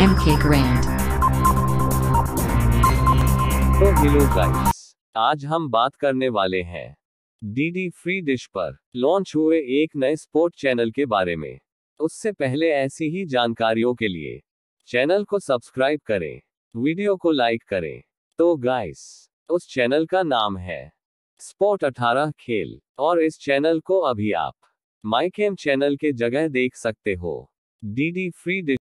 MK Grand. तो hello guys आज हम बात करने वाले हैं डीडी फ्री डिश पर। लॉन्च हुए एक नए स्पोर्ट चैनल के बारे में। उससे पहले ऐसी ही जानकारियों के लिए चैनल को सब्सक्राइब करें वीडियो को लाइक करें। तो गाइस उस चैनल का नाम है स्पोर्ट 18 खेल। और इस चैनल को अभी आप माइकेम चैनल के जगह देख सकते हो। DD free dish